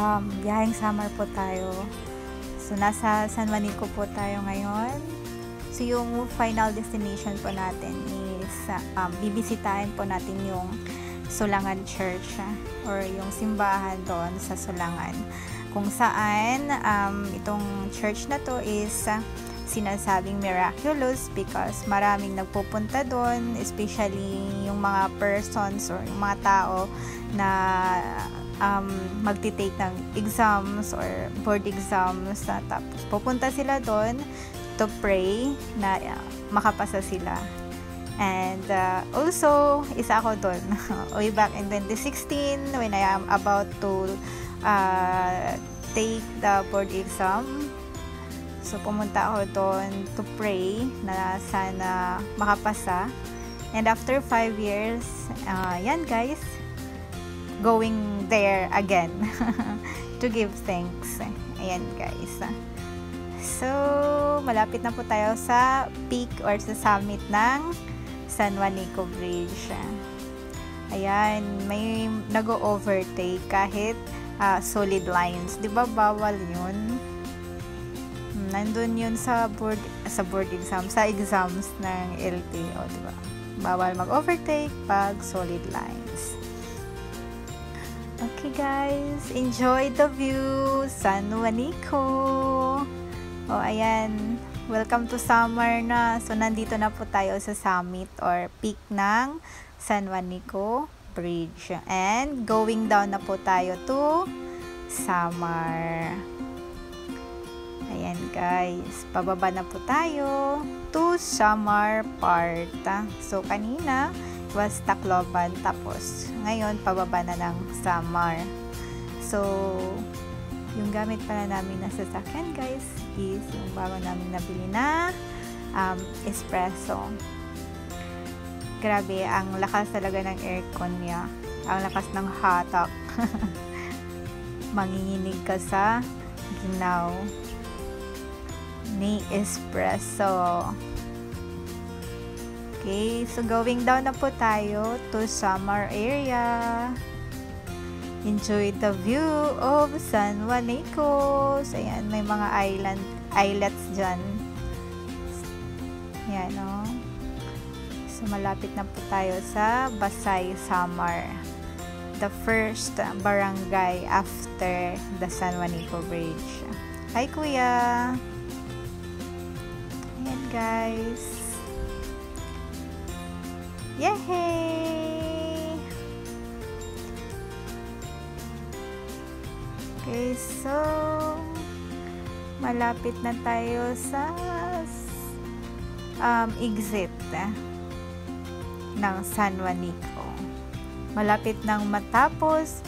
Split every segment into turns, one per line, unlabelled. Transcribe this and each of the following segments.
Mahayang summer po tayo. So, nasa San Juanico po tayo ngayon. So, yung final destination po natin is um, bibisitahin po natin yung Sulangan Church or yung simbahan doon sa Sulangan. Kung saan um, itong church na to is sinasabing miraculous because maraming nagpupunta doon, especially yung mga persons or yung mga tao na um, magti-take ng exams or board exams na tapos pupunta sila doon to pray na uh, makapasa sila. And uh, also, isa ako doon. Way back in 2016 when I am about to uh, take the board exam So, pumunta ako doon to pray na sana makapasa. And after 5 years, uh, yan guys, going there again to give thanks. Ayan guys. So, malapit na po tayo sa peak or sa summit ng San Juanico Bridge. Ayan, may nag-overtake kahit uh, solid lines. 'Di ba bawal 'yun? nandun yun sa board sa board exam, sa exams ng LTO, di ba? Bawal mag-overtake pag solid lines. Okay guys, enjoy the view, San Juanico. Oh, ayan, welcome to summer na. So nandito na po tayo sa summit or peak ng San Juanico Bridge. And going down na po tayo to Samar. Ayan guys, pababa na po tayo to Samar part. So kanina was Tacloban tapos ngayon pababa na ng Samar. So yung gamit pala namin na sasakyan guys is yung bago namin nabili na um, espresso. Grabe, ang lakas talaga ng aircon niya. Ang lakas ng hatak. Manginginig ka sa ginaw ni espresso. Okay, so going down na po tayo to summer area. Enjoy the view of San Juanico. So, ayan, may mga island, islets dyan. Ayan, no? So, malapit na po tayo sa Basay, Samar. The first barangay after the San Juanico Bridge. Hi, Kuya! guys. Yay! Okay, so malapit na tayo sa um, exit eh, ng San Juanico. Malapit nang matapos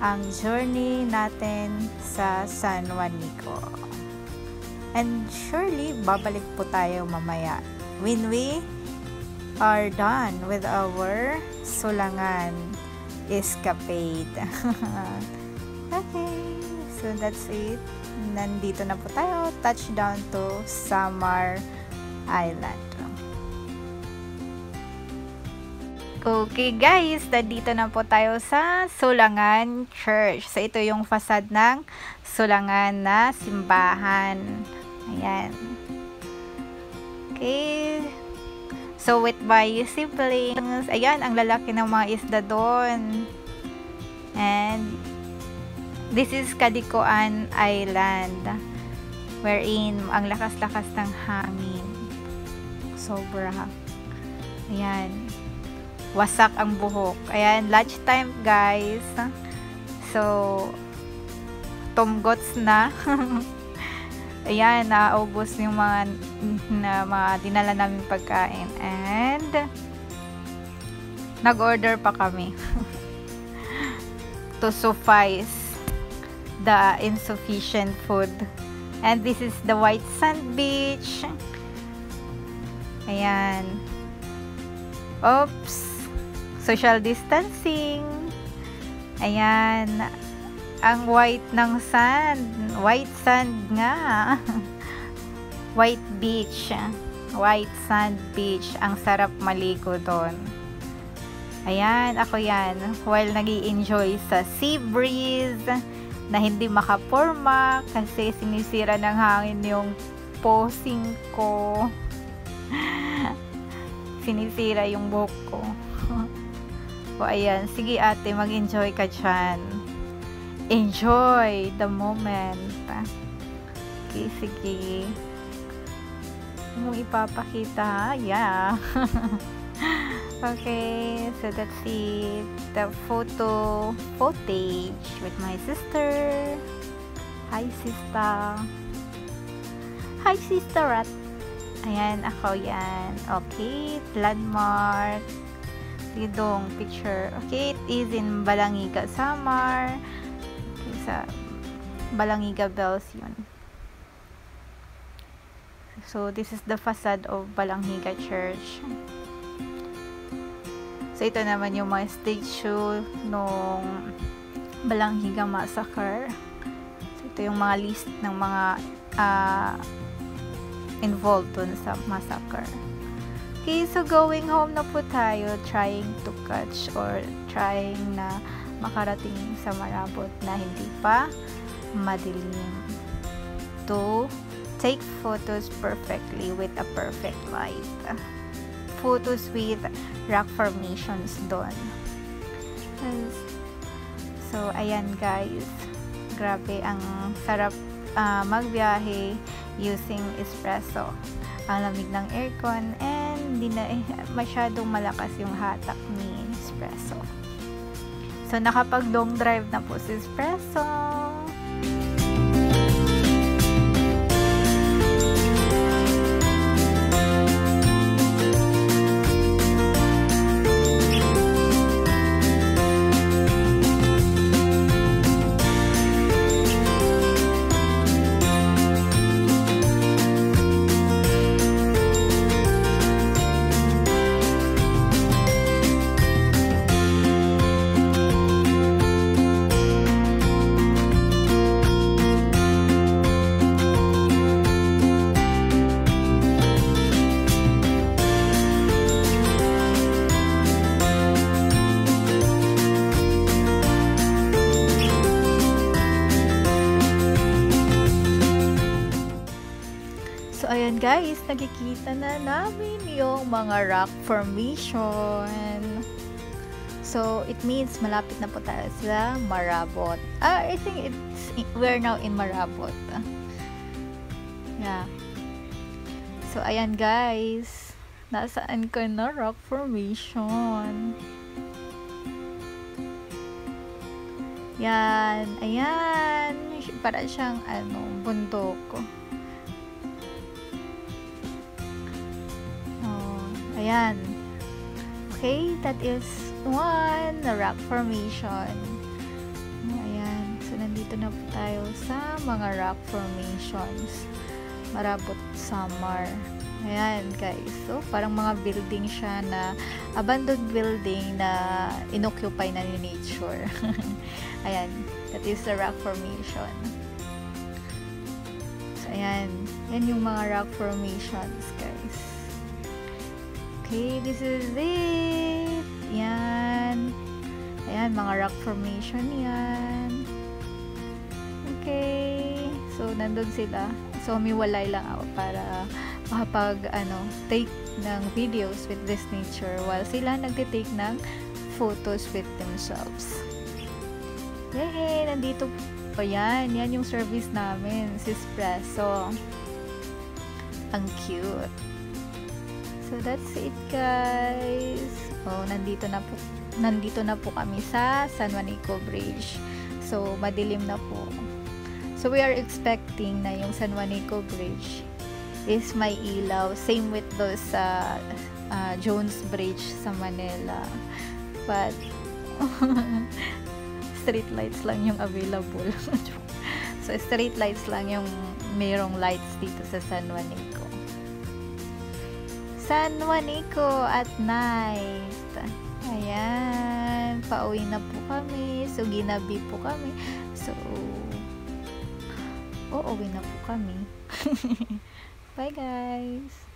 ang journey natin sa San Juanico. And surely, babalik po tayo mamaya we are done with our Sulangan escapade. okay, so that's it. Nandito na po tayo. Touchdown to Samar Island. Okay guys, nandito na po tayo sa Sulangan Church. So ito yung facade ng Sulangan na simbahan. Ayan. Okay. So, with my siblings, ayan, ang lalaki ng mga isda doon. And, this is Kadikoan Island, wherein ang lakas-lakas ng hangin. Sobra. Ayan. Wasak ang buhok. Ayan, lunchtime guys. So, tumgots na. ayan, naubos yung mga, na, mga dinala namin pagkain. And, nag-order pa kami to suffice the insufficient food. And this is the White Sand Beach. Ayan. Oops. Social distancing. Ayan ang white ng sand. White sand nga. white beach. White sand beach. Ang sarap maligo doon. Ayan, ako yan. While nag enjoy sa sea breeze na hindi makaporma kasi sinisira ng hangin yung posing ko. sinisira yung buhok ko. o ayan, sige ate, mag-enjoy ka dyan. Enjoy the moment. Okay, sige. Mo ipapakita, yeah. okay, so that's it. The photo footage with my sister. Hi, sister. Hi, sister Rat. Ayan, ako yan. Okay, landmark. Lidong picture. Okay, it is in Balangiga, Samar. Sa Balangiga Bells yun. So, this is the facade of Balanghiga Church. So, ito naman yung mga show nung Balanghiga Massacre. So, ito yung mga list ng mga uh, involved dun sa massacre. Okay, so going home na po tayo, trying to catch or trying na makarating sa marabot na hindi pa madilim. To take photos perfectly with a perfect light. Photos with rock formations doon. So, ayan guys. Grabe, ang sarap uh, magbiyahe using espresso. Ang lamig ng aircon and hindi na eh, masyadong malakas yung hatak ni espresso. So, nakapag long drive na po si espresso. Guys, nakikita na namin yung mga rock formation. So, it means malapit na po tayo sa Marabot. Ah, I think it's, we're now in Marabot. Yeah. So, ayan guys. Nasaan ka na rock formation? Yan. Ayan. Para siyang, ano, bundok. Ayan. Okay, that is one rock formation. Ayan. So, nandito na po tayo sa mga rock formations. Marabot Samar. Ayan, guys. So, parang mga building siya na abandoned building na inoccupy na ni nature. ayan. That is the rock formation. So, ayan. Yan yung mga rock formations, guys. Okay, this is it. Yan. Ayan, mga rock formation yan. Okay. So, nandun sila. So, umiwalay lang ako para makapag, ano, take ng videos with this nature while sila nagtitake ng photos with themselves. Yay! Nandito po yan. Yan yung service namin. Si Espresso. Ang cute. So that's it guys. Oh, nandito na po nandito na po kami sa San Juanico Bridge. So madilim na po. So we are expecting na yung San Juanico Bridge is may ilaw. Same with those uh, uh, Jones Bridge sa Manila. But street lights lang yung available. so street lights lang yung mayroong lights dito sa San Juanico. San Juanico at night. Ayan. Pauwi na po kami. So, ginabi po kami. So, uuwi na po kami. Bye guys!